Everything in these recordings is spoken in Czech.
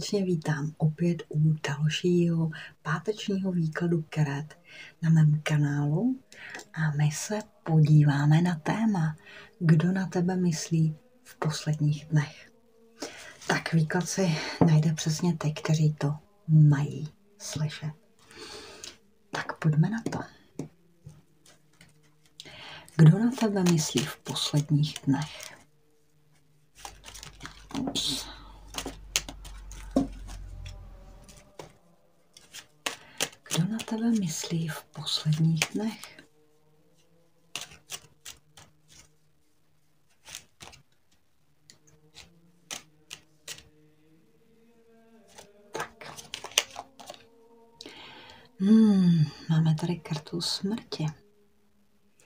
srdečně vítám opět u dalšího pátečního výkladu karet na mém kanálu a my se podíváme na téma, kdo na tebe myslí v posledních dnech. Tak výklad si najde přesně ty, kteří to mají slyšet. Tak pojďme na to. Kdo na tebe myslí v posledních dnech? Ups. Kdo na tebe myslí v posledních dnech? Tak. Hmm, máme tady kartu smrti.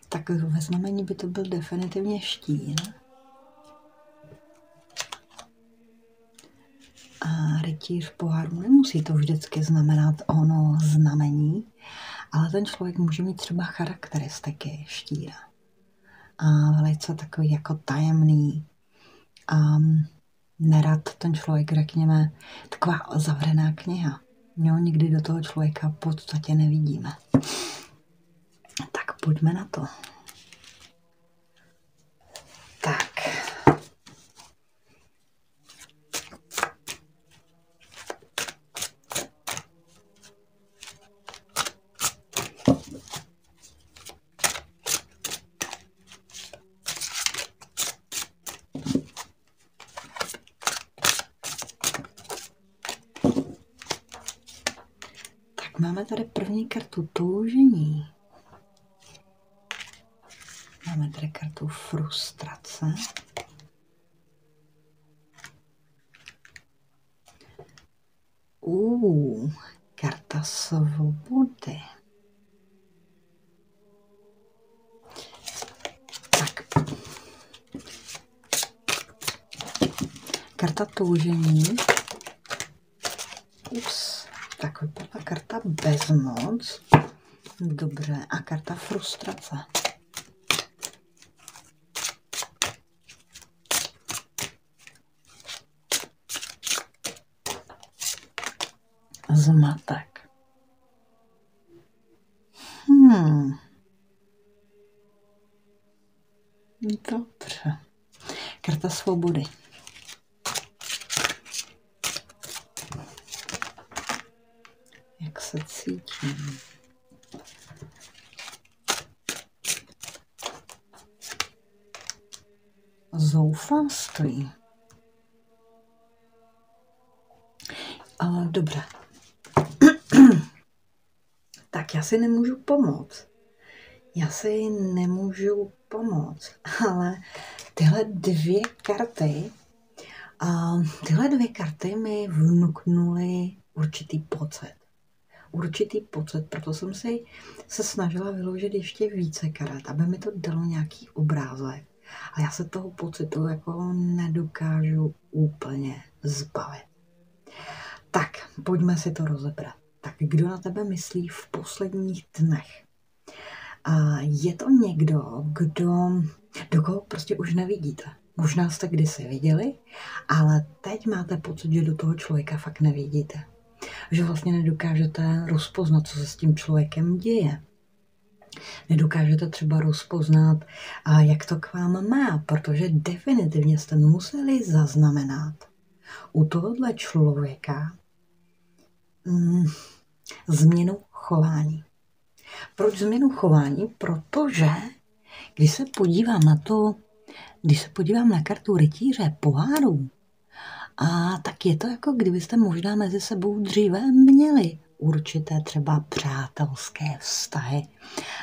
Tak ve znamení by to byl definitivně štín. Rytíř poháru nemusí to vždycky znamenat ono znamení, ale ten člověk může mít třeba charakteristiky štíra. A velice takový jako tajemný. A nerad ten člověk, řekněme, taková zavřená kniha. Jo, nikdy do toho člověka v podstatě nevidíme. Tak pojďme na to. Tady první kartu toužení. Máme tady kartu frustrace. Uh, karta svobody. Tak. Karta toužení. Ups tak vypadla karta bezmoc. Dobře. A karta frustrace. Zmatek. Hmm. Dobře. Karta svobody. se cítím. Zoufalství. Ale dobře. tak já si nemůžu pomoct. Já si nemůžu pomoct, ale tyhle dvě karty, a tyhle dvě karty mi vnuknuly určitý pocit určitý pocit, proto jsem si se snažila vyložit ještě více karet, aby mi to dalo nějaký obrázek. A já se toho pocitu jako nedokážu úplně zbavit. Tak, pojďme si to rozebrat. Tak kdo na tebe myslí v posledních dnech? A je to někdo, kdo, do koho prostě už nevidíte. Možná jste kdysi viděli, ale teď máte pocit, že do toho člověka fakt nevidíte že vlastně nedokážete rozpoznat, co se s tím člověkem děje. Nedokážete třeba rozpoznat, jak to k vám má, protože definitivně jste museli zaznamenat u tohohle člověka mm, změnu chování. Proč změnu chování? Protože když se podívám na to, když se podívám na kartu rytíře pohádů, a tak je to jako kdybyste možná mezi sebou dříve měli určité třeba přátelské vztahy.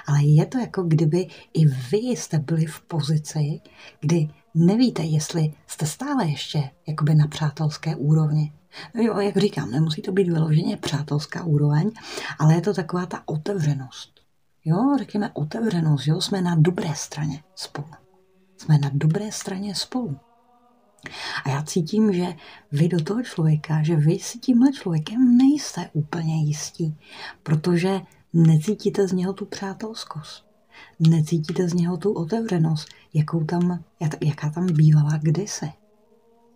Ale je to jako kdyby i vy jste byli v pozici, kdy nevíte, jestli jste stále ještě jakoby na přátelské úrovni. Jo, jak říkám, nemusí to být vyloženě přátelská úroveň, ale je to taková ta otevřenost. Jo, řekněme otevřenost, jo, jsme na dobré straně spolu. Jsme na dobré straně spolu. Já cítím, že vy do toho člověka, že vy si tímhle člověkem nejste úplně jistí, protože necítíte z něho tu přátelskost. Necítíte z něho tu otevřenost, jakou tam, jaká tam bývala kdysi.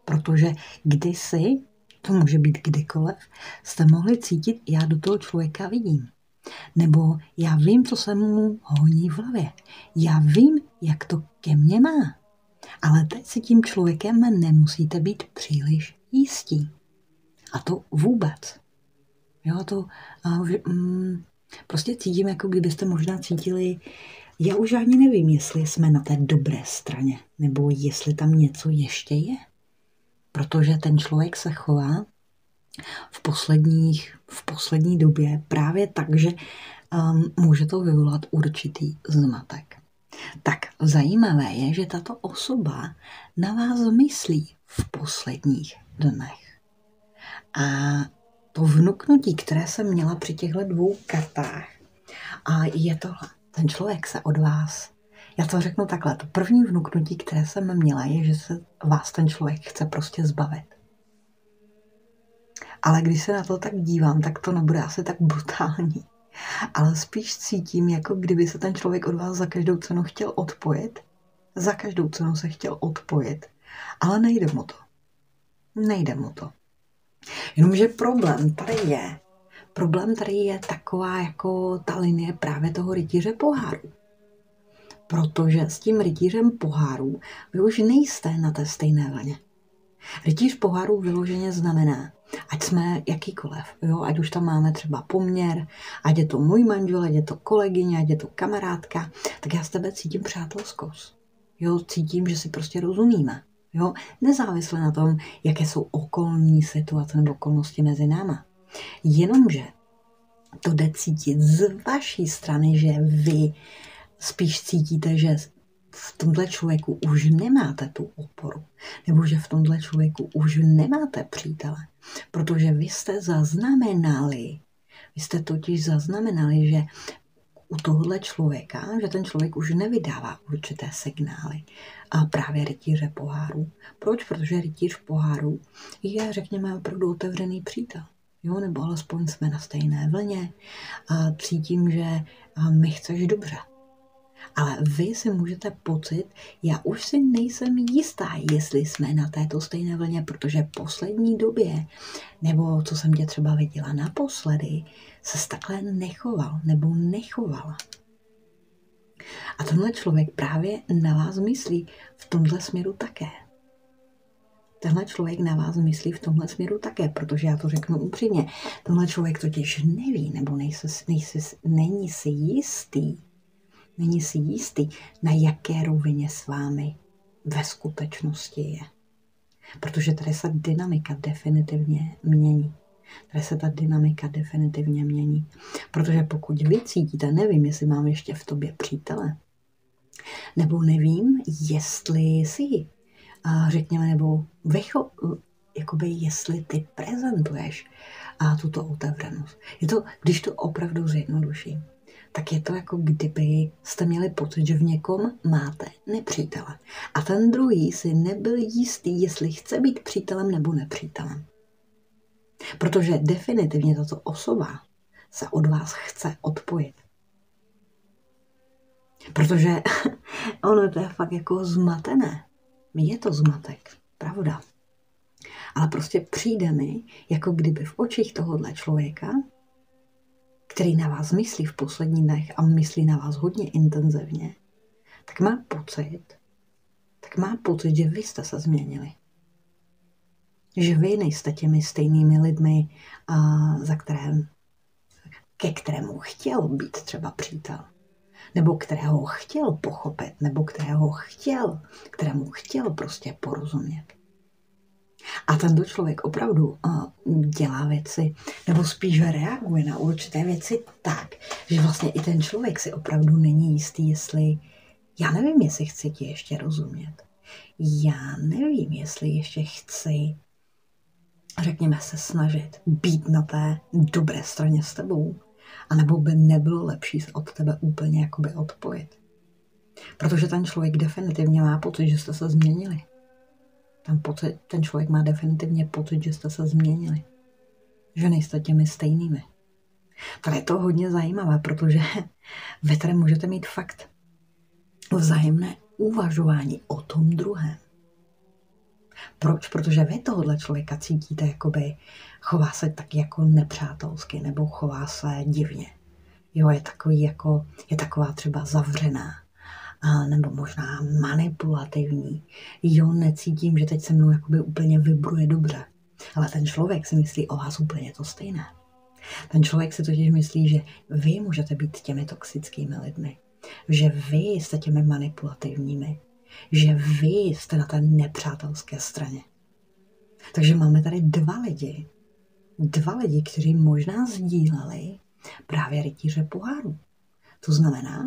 Protože kdysi to může být kdykoliv, jste mohli cítit, já do toho člověka vidím. Nebo já vím, co se mu honí v hlavě. Já vím, jak to ke mně má. Ale teď si tím člověkem nemusíte být příliš jistí. A to vůbec. Jo, to a, mm, prostě cítím, jako kdybyste možná cítili, já už ani nevím, jestli jsme na té dobré straně, nebo jestli tam něco ještě je. Protože ten člověk se chová v, posledních, v poslední době právě tak, že um, může to vyvolat určitý zmatek. Tak zajímavé je, že tato osoba na vás myslí v posledních dnech. A to vnuknutí, které jsem měla při těchto dvou kartách, a je tohle. Ten člověk se od vás, já to řeknu takhle, to první vnuknutí, které jsem měla, je, že se vás ten člověk chce prostě zbavit. Ale když se na to tak dívám, tak to nebude asi tak brutální. Ale spíš cítím, jako kdyby se ten člověk od vás za každou cenu chtěl odpojit. Za každou cenu se chtěl odpojit. Ale nejde mu to. Nejde mu to. Jenomže problém tady je, problém tady je taková jako ta linie právě toho rytíře poháru. Protože s tím rytířem poháru vy už nejste na té stejné vlně. Rytíř poháru vyloženě znamená, ať jsme jakýkoliv, jo, ať už tam máme třeba poměr, ať je to můj manžel, ať je to kolegyně, ať je to kamarádka, tak já s tebe cítím přátelskost. Jo, cítím, že si prostě rozumíme. Jo, nezávisle na tom, jaké jsou okolní situace nebo okolnosti mezi náma. Jenomže to jde cítit z vaší strany, že vy spíš cítíte, že v tomhle člověku už nemáte tu oporu, nebo že v tomhle člověku už nemáte přítele, protože vy jste zaznamenali, vy jste totiž zaznamenali, že u tohohle člověka, že ten člověk už nevydává určité signály. A právě rytíře poháru. Proč? Protože rytíř poháru je, řekněme, opravdu otevřený přítel. Jo, nebo alespoň jsme na stejné vlně a cítím, že mi chceš dobře. Ale vy si můžete pocit, já už si nejsem jistá, jestli jsme na této stejné vlně, protože poslední době, nebo co jsem tě třeba viděla naposledy, se takhle nechoval nebo nechovala. A tenhle člověk právě na vás myslí v tomhle směru také. Tenhle člověk na vás myslí v tomhle směru také, protože já to řeknu upřímně. Tenhle člověk totiž neví, nebo nejsi, nejsi, není si jistý, není si jistý, na jaké rovině s vámi ve skutečnosti je. Protože tady se dynamika definitivně mění. Tady se ta dynamika definitivně mění. Protože pokud vy cítíte, nevím, jestli mám ještě v tobě přítele, nebo nevím, jestli si, řekněme, nebo vycho, jakoby jestli ty prezentuješ a tuto otevřenost. Je to, když to opravdu zjednoduším, tak je to jako kdyby jste měli pocit, že v někom máte nepřítele. A ten druhý si nebyl jistý, jestli chce být přítelem nebo nepřítelem. Protože definitivně tato osoba se od vás chce odpojit. Protože ono to je fakt jako zmatené. Je to zmatek, pravda. Ale prostě přijde mi, jako kdyby v očích tohohle člověka, který na vás myslí v posledních dnech a myslí na vás hodně intenzivně, tak má pocit, tak má pocit, že vy jste se změnili že vy nejste těmi stejnými lidmi, a za kterém, ke kterému chtěl být třeba přítel, nebo kterého chtěl pochopit, nebo kterého chtěl, kterému chtěl prostě porozumět. A tento člověk opravdu dělá věci, nebo spíš reaguje na určité věci tak, že vlastně i ten člověk si opravdu není jistý, jestli, já nevím, jestli chci ti ještě rozumět. Já nevím, jestli ještě chci řekněme, se snažit být na té dobré straně s tebou, anebo by nebylo lepší se od tebe úplně jakoby odpojit. Protože ten člověk definitivně má pocit, že jste se změnili. Ten, pocit, ten člověk má definitivně pocit, že jste se změnili. Že nejste těmi stejnými. Tady je to hodně zajímavé, protože vy tady můžete mít fakt vzájemné uvažování o tom druhém. Proč? Protože vy tohohle člověka cítíte, jakoby chová se tak jako nepřátelsky nebo chová se divně. Jo, je takový jako, je taková třeba zavřená, nebo možná manipulativní. Jo, necítím, že teď se mnou jakoby úplně vybruje dobře. Ale ten člověk si myslí o vás úplně to stejné. Ten člověk si totiž myslí, že vy můžete být těmi toxickými lidmi. Že vy jste těmi manipulativními. Že vy jste na té nepřátelské straně. Takže máme tady dva lidi. Dva lidi, kteří možná sdíleli právě rytíře poháru. To znamená,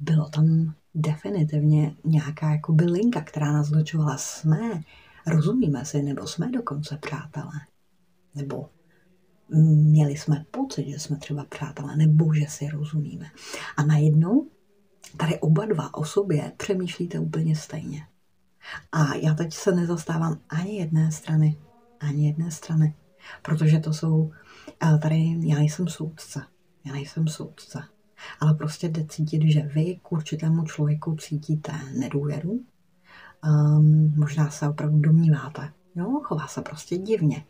bylo tam definitivně nějaká jako linka, která nás dočovala. Jsme, rozumíme si, nebo jsme dokonce přátelé. Nebo měli jsme pocit, že jsme třeba přátelé, nebo že si rozumíme. A najednou tady oba dva o sobě přemýšlíte úplně stejně. A já teď se nezastávám ani jedné strany, ani jedné strany, protože to jsou, tady já nejsem soudce, já nejsem soudce, ale prostě jde cítit, že vy k určitému člověku cítíte nedůvěru, um, možná se opravdu domníváte, Jo, chová se prostě divně.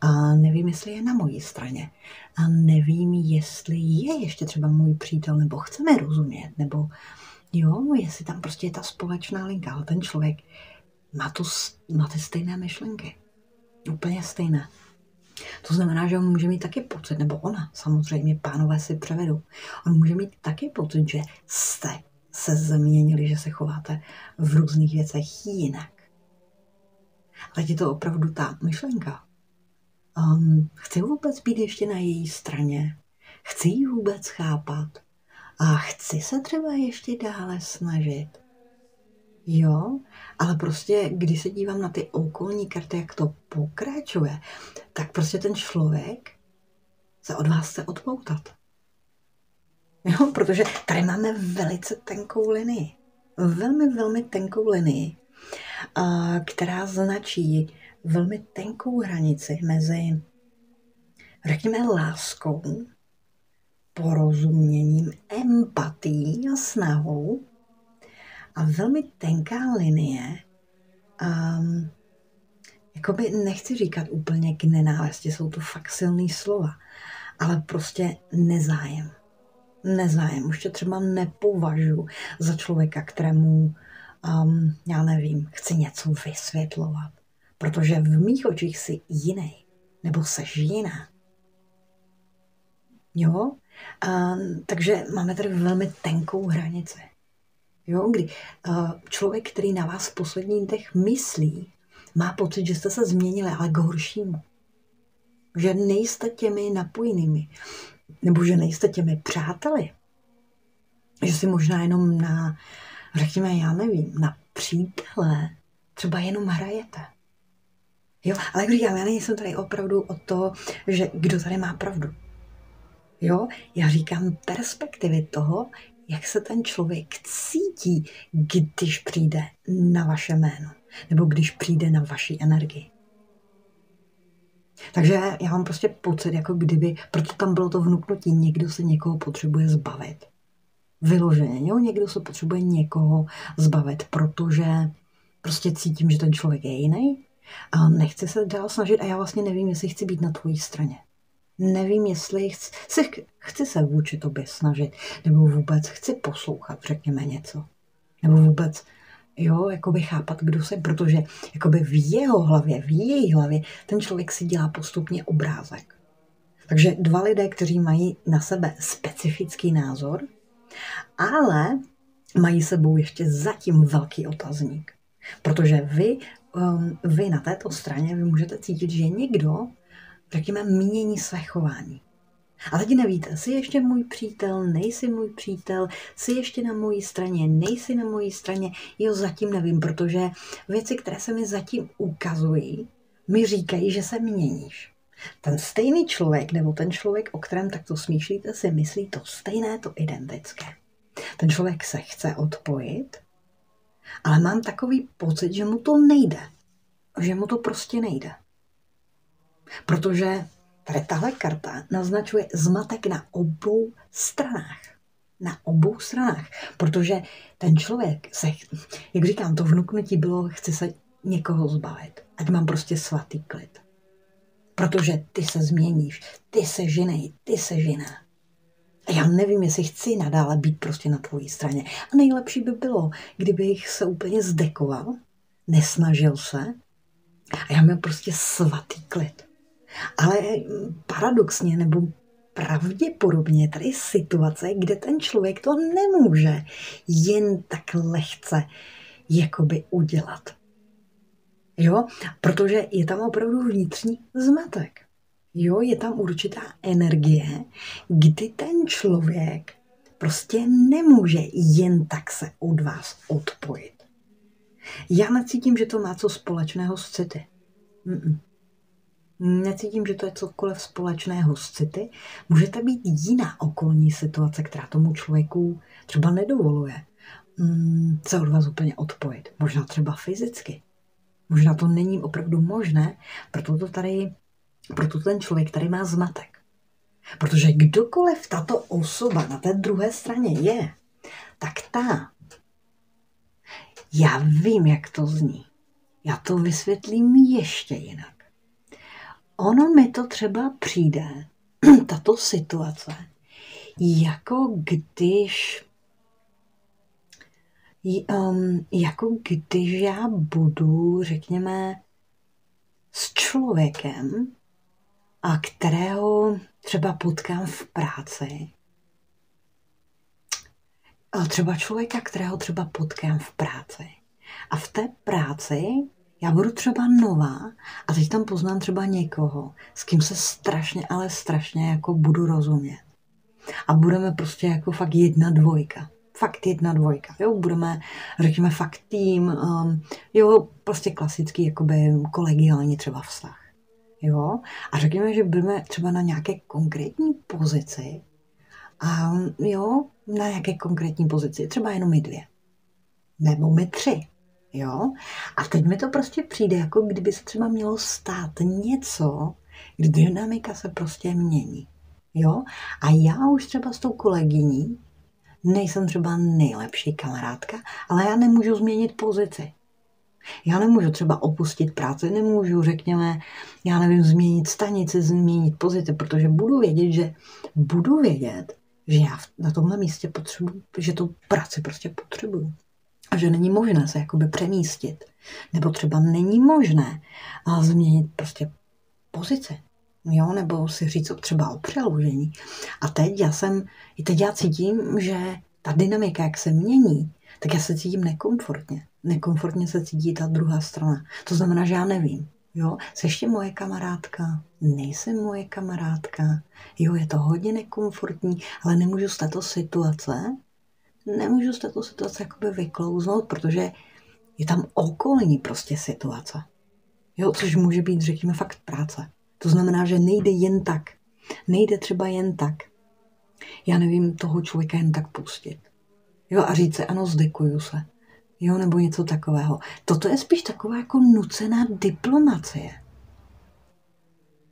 A nevím, jestli je na mojí straně. A nevím, jestli je ještě třeba můj přítel, nebo chceme rozumět, nebo jo, jestli tam prostě je ta společná linka. Ale ten člověk má, tu, má ty stejné myšlenky. Úplně stejné. To znamená, že on může mít taky pocit, nebo ona, samozřejmě, pánové si převedou. On může mít taky pocit, že jste se změnili, že se chováte v různých věcech jinak. Ale je to opravdu ta myšlenka. Um, chci vůbec být ještě na její straně? Chci ji vůbec chápat? A chci se třeba ještě dále snažit? Jo, ale prostě, když se dívám na ty okolní karty, jak to pokračuje, tak prostě ten člověk se od vás chce odpoutat. Jo, protože tady máme velice tenkou linii. Velmi, velmi tenkou linii která značí velmi tenkou hranici mezi, řekněme, láskou, porozuměním, empatí a snahou a velmi tenká linie, um, jakoby nechci říkat úplně k nenávisti, jsou to fakt silný slova, ale prostě nezájem. Nezájem. Už tě třeba nepovažuji za člověka, kterému um, já nevím, chci něco vysvětlovat, protože v mých očích jsi jiný, nebo seš jiná. Jo? A, takže máme tady velmi tenkou hranici. Jo? Kdy uh, člověk, který na vás v posledních dnech myslí, má pocit, že jste se změnili, ale k horšímu. Že nejste těmi napojenými, nebo že nejste těmi přáteli. Že si možná jenom na řekněme, já nevím, na přítele třeba jenom hrajete. Jo, ale říkám, já nejsem tady opravdu o to, že kdo tady má pravdu. Jo, já říkám perspektivy toho, jak se ten člověk cítí, když přijde na vaše jméno, nebo když přijde na vaši energii. Takže já mám prostě pocit, jako kdyby, proto tam bylo to vnuknutí, někdo se někoho potřebuje zbavit vyloženě. Jo? Někdo se potřebuje někoho zbavit, protože prostě cítím, že ten člověk je jiný a nechci se dál snažit a já vlastně nevím, jestli chci být na tvojí straně. Nevím, jestli chci, chci se vůči tobě snažit, nebo vůbec chci poslouchat, řekněme něco. Nebo vůbec, jo, jakoby chápat, kdo se, protože jakoby v jeho hlavě, v její hlavě, ten člověk si dělá postupně obrázek. Takže dva lidé, kteří mají na sebe specifický názor, ale mají sebou ještě zatím velký otazník. Protože vy, um, vy na této straně vy můžete cítit, že někdo, řekněme, mění své chování. A teď nevíte, jsi ještě můj přítel, nejsi můj přítel, jsi ještě na mojí straně, nejsi na mojí straně. Jo, zatím nevím, protože věci, které se mi zatím ukazují, mi říkají, že se měníš. Ten stejný člověk nebo ten člověk, o kterém takto smýšlíte, si myslí to stejné, to identické. Ten člověk se chce odpojit, ale mám takový pocit, že mu to nejde. Že mu to prostě nejde. Protože tady tahle karta naznačuje zmatek na obou stranách. Na obou stranách. Protože ten člověk se, jak říkám, to vnuknutí bylo, chce se někoho zbavit. ať mám prostě svatý klid. Protože ty se změníš, ty se ženej, ty se žená. A já nevím, jestli chci nadále být prostě na tvojí straně. A nejlepší by bylo, kdybych se úplně zdekoval, nesnažil se a já měl prostě svatý klid. Ale paradoxně nebo pravděpodobně tady situace, kde ten člověk to nemůže jen tak lehce jakoby udělat. Jo, protože je tam opravdu vnitřní zmatek. Jo, je tam určitá energie, kdy ten člověk prostě nemůže jen tak se od vás odpojit. Já necítím, že to má co společného s city. Mm-mm. Necítím, že to je cokoliv společného s city. Může to být jiná okolní situace, která tomu člověku třeba nedovoluje mm, se od vás úplně odpojit. Možná třeba fyzicky. Možná to není opravdu možné, proto to tady, proto ten člověk tady má zmatek. Protože kdokoliv tato osoba na té druhé straně je, tak ta, já vím, jak to zní. Já to vysvětlím ještě jinak. Ono mi to třeba přijde, tato situace, jako když um, jako když já budu, řekněme, s člověkem, a kterého třeba potkám v práci, a třeba člověka, kterého třeba potkám v práci. A v té práci já budu třeba nová a teď tam poznám třeba někoho, s kým se strašně, ale strašně jako budu rozumět. A budeme prostě jako fakt jedna dvojka. Fakt jedna dvojka, jo, budeme, řekněme, fakt tým, um, jo, prostě klasický, jakoby kolegiální třeba vztah, jo, a řekněme, že budeme třeba na nějaké konkrétní pozici a jo, na nějaké konkrétní pozici, třeba jenom my dvě, nebo my tři, jo, a teď mi to prostě přijde, jako kdyby se třeba mělo stát něco, kdy dynamika se prostě mění, jo, a já už třeba s tou kolegyní nejsem třeba nejlepší kamarádka, ale já nemůžu změnit pozici. Já nemůžu třeba opustit práci, nemůžu, řekněme, já nevím, změnit stanici, změnit pozici, protože budu vědět, že budu vědět, že já na tomhle místě potřebuji, že tu práci prostě potřebuju. A že není možné se jakoby přemístit. Nebo třeba není možné změnit prostě pozici jo, nebo si říct třeba o přeložení. A teď já jsem, i teď já cítím, že ta dynamika, jak se mění, tak já se cítím nekomfortně. Nekomfortně se cítí ta druhá strana. To znamená, že já nevím. Jo, jsi ještě moje kamarádka, nejsem moje kamarádka, jo, je to hodně nekomfortní, ale nemůžu z této situace, nemůžu z této situace jakoby vyklouznout, protože je tam okolní prostě situace. Jo, což může být, řekněme, fakt práce. To znamená, že nejde jen tak. Nejde třeba jen tak. Já nevím, toho člověka jen tak pustit. Jo, a říct se, ano, zdekuju se. Jo, nebo něco takového. Toto je spíš taková jako nucená diplomacie.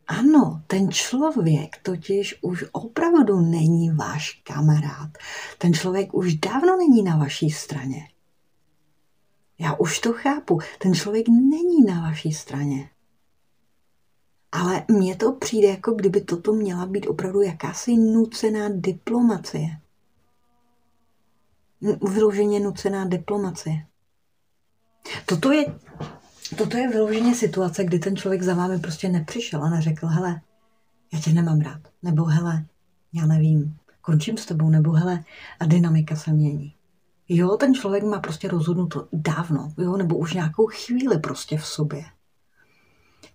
Ano, ten člověk totiž už opravdu není váš kamarád. Ten člověk už dávno není na vaší straně. Já už to chápu. Ten člověk není na vaší straně. Ale mně to přijde, jako kdyby toto měla být opravdu jakási nucená diplomacie. Vyloženě nucená diplomacie. Toto je, toto je vyloženě situace, kdy ten člověk za vámi prostě nepřišel a neřekl, hele, já tě nemám rád. Nebo hele, já nevím, končím s tebou, nebo hele, a dynamika se mění. Jo, ten člověk má prostě rozhodnuto dávno, jo, nebo už nějakou chvíli prostě v sobě.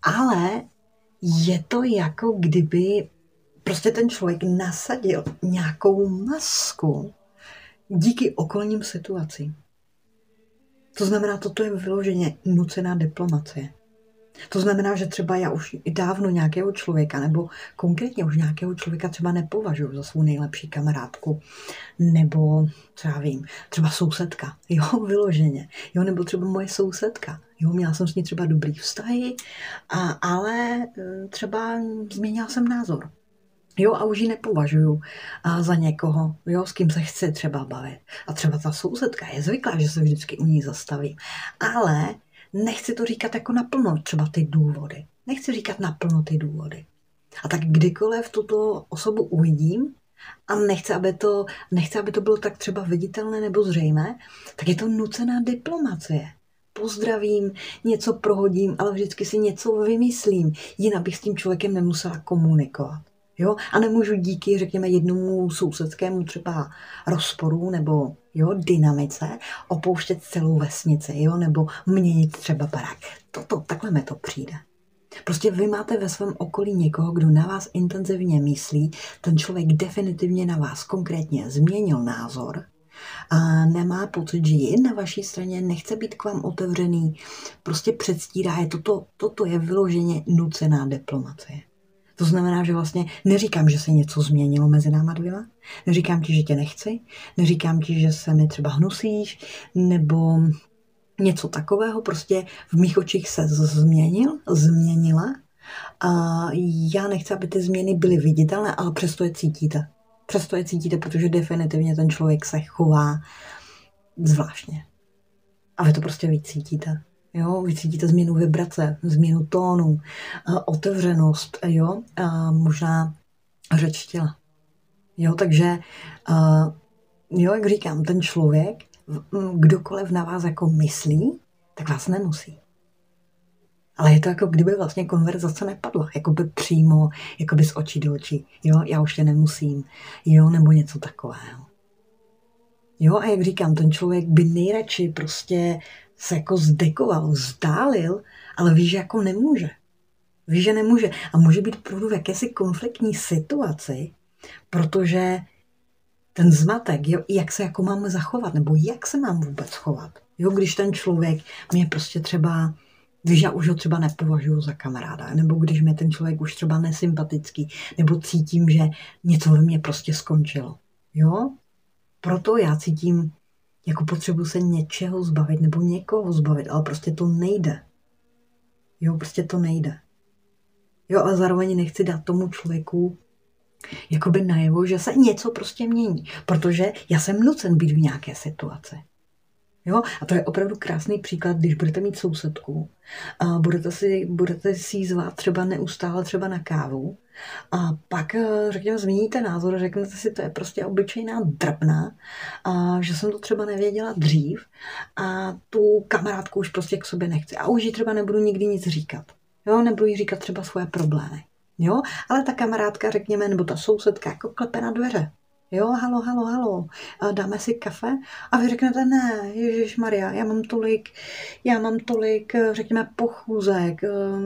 Ale je to jako kdyby prostě ten člověk nasadil nějakou masku díky okolním situacím. To znamená, toto je vyloženě nucená diplomacie. To znamená, že třeba já už dávno nějakého člověka, nebo konkrétně už nějakého člověka třeba nepovažuji za svou nejlepší kamarádku, nebo já vím, třeba sousedka, jo, vyloženě, jo, nebo třeba moje sousedka, jo, měla jsem s ní třeba dobrý vztahy, a, ale e, třeba změnila jsem názor. Jo, a už ji nepovažuju za někoho, jo, s kým se chci třeba bavit. A třeba ta sousedka je zvyklá, že se vždycky u ní zastavím. Ale nechci to říkat jako naplno, třeba ty důvody. Nechci říkat naplno ty důvody. A tak kdykoliv tuto osobu uvidím a nechci, aby to, nechci, aby to bylo tak třeba viditelné nebo zřejmé, tak je to nucená diplomacie. Pozdravím, něco prohodím, ale vždycky si něco vymyslím, jinak bych s tím člověkem nemusela komunikovat. Jo? A nemůžu díky, řekněme, jednomu sousedskému třeba rozporu nebo jo, dynamice opouštět celou vesnici, jo? nebo měnit třeba barák. Toto, takhle mi to přijde. Prostě vy máte ve svém okolí někoho, kdo na vás intenzivně myslí, ten člověk definitivně na vás konkrétně změnil názor a nemá pocit, že je na vaší straně, nechce být k vám otevřený, prostě předstírá je. Toto, toto je vyloženě nucená diplomacie. To znamená, že vlastně neříkám, že se něco změnilo mezi náma dvěma, neříkám ti, že tě nechci, neříkám ti, že se mi třeba hnusíš, nebo něco takového prostě v mých očích se změnil, změnila a já nechci, aby ty změny byly viditelné, ale přesto je cítíte. Přesto je cítíte, protože definitivně ten člověk se chová zvláštně. A vy to prostě vycítíte. Jo, vy cítíte změnu vibrace, změnu tónu, otevřenost, jo, a možná řeč těla. Jo, takže, jo, jak říkám, ten člověk kdokoliv na vás jako myslí, tak vás nemusí. Ale je to jako kdyby vlastně konverzace nepadla, jako by přímo, jako by z očí do očí. Jo, já už tě nemusím. Jo, nebo něco takového. Jo, a jak říkám, ten člověk by nejradši prostě se jako zdekoval, zdálil, ale ví, že jako nemůže. Ví, že nemůže. A může být opravdu v jakési konfliktní situaci, protože ten zmatek, jo, jak se jako mám zachovat, nebo jak se mám vůbec chovat. Jo, když ten člověk mě prostě třeba, když já už ho třeba nepovažuji za kamaráda, nebo když mě ten člověk už třeba nesympatický, nebo cítím, že něco ve mně prostě skončilo. Jo? Proto já cítím jako potřebu se něčeho zbavit, nebo někoho zbavit, ale prostě to nejde. Jo, prostě to nejde. Jo, ale zároveň nechci dát tomu člověku jakoby najevo, že se něco prostě mění, protože já jsem nucen být v nějaké situaci. Jo? A to je opravdu krásný příklad, když budete mít sousedku a budete si, budete si zvát třeba neustále třeba na kávu a pak, eh, řekněme, změníte názor, řeknete si, to je prostě obyčejná drbna, a že jsem to třeba nevěděla dřív a tu kamarádku už prostě k sobě nechci a už jí třeba nebudu nikdy nic říkat. Jo, nebudu jí říkat třeba svoje problémy. Jo, ale ta kamarádka, řekněme, nebo ta sousedka jako klepe na dveře. Jo, halo, halo, halo, dáme si kafe? A vy řeknete, ne, Ježíš Maria, já mám tolik, já mám tolik, řekněme, pochůzek,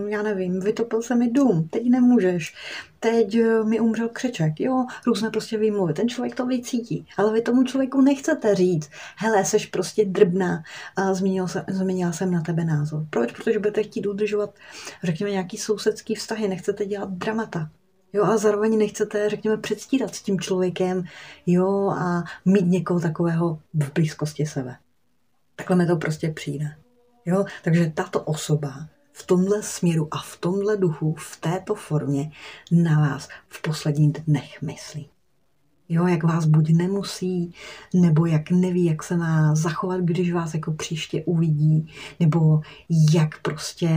já nevím, vytopil se mi dům, teď nemůžeš, teď mi umřel křeček, jo, různé prostě výmluvy. Ten člověk to vycítí, ale vy tomu člověku nechcete říct, hele, seš prostě drbná a změnil se, změnila jsem na tebe názor. Proč? Protože budete chtít udržovat, řekněme, nějaký sousedský vztahy, nechcete dělat dramata. Jo, a zároveň nechcete, řekněme, předstírat s tím člověkem, jo, a mít někoho takového v blízkosti sebe. Takhle mi to prostě přijde. Jo, takže tato osoba v tomhle směru a v tomhle duchu, v této formě na vás v posledních dnech myslí. Jo, jak vás buď nemusí, nebo jak neví, jak se má zachovat, když vás jako příště uvidí, nebo jak prostě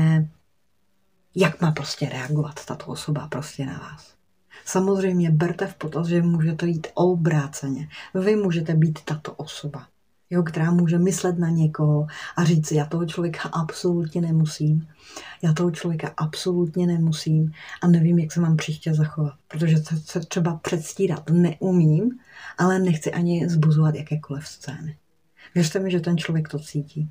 jak má prostě reagovat tato osoba prostě na vás. Samozřejmě berte v potaz, že můžete jít obráceně. Vy můžete být tato osoba, jo, která může myslet na někoho a říct si, já toho člověka absolutně nemusím. Já toho člověka absolutně nemusím a nevím, jak se mám příště zachovat, protože se třeba předstírat neumím, ale nechci ani zbuzovat jakékoliv scény. Věřte mi, že ten člověk to cítí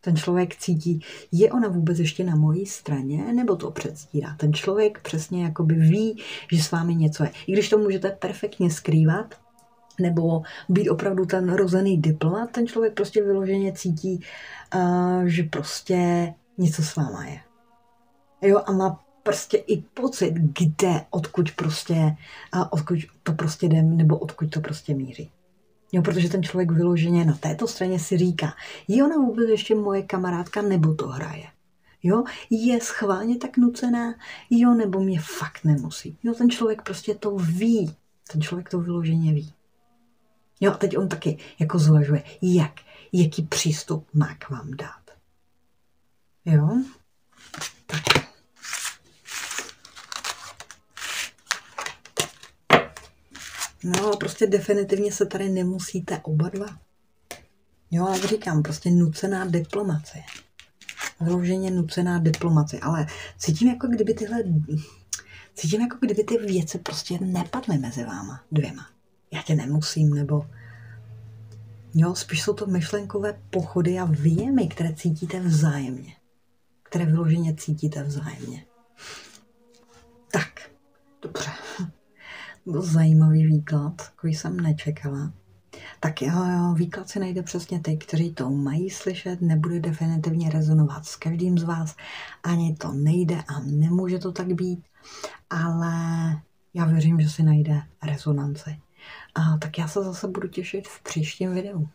ten člověk cítí, je ona vůbec ještě na mojí straně, nebo to předstírá. Ten člověk přesně jakoby ví, že s vámi něco je. I když to můžete perfektně skrývat, nebo být opravdu ten rozený diplomat, ten člověk prostě vyloženě cítí, uh, že prostě něco s váma je. Jo, a má prostě i pocit, kde, odkud prostě, a odkud to prostě jde, nebo odkud to prostě míří. Jo, protože ten člověk vyloženě na této straně si říká, je ona vůbec ještě moje kamarádka, nebo to hraje. Jo, je schválně tak nucená, jo, nebo mě fakt nemusí. Jo, ten člověk prostě to ví. Ten člověk to vyloženě ví. Jo, a teď on taky jako zvažuje, jak, jaký přístup má k vám dát. Jo? Tak. No ale prostě definitivně se tady nemusíte oba dva. Jo, jak říkám, prostě nucená diplomace. Vloženě nucená diplomace. Ale cítím jako kdyby tyhle cítím jako kdyby ty věci prostě nepadly mezi váma dvěma. Já tě nemusím, nebo jo, spíš jsou to myšlenkové pochody a výjemy, které cítíte vzájemně. Které vyloženě cítíte vzájemně. Tak, dobře. Byl zajímavý výklad, který jsem nečekala. Tak jo, jo, výklad si najde přesně ty, kteří to mají slyšet, nebude definitivně rezonovat s každým z vás, ani to nejde a nemůže to tak být, ale já věřím, že si najde rezonanci. A tak já se zase budu těšit v příštím videu.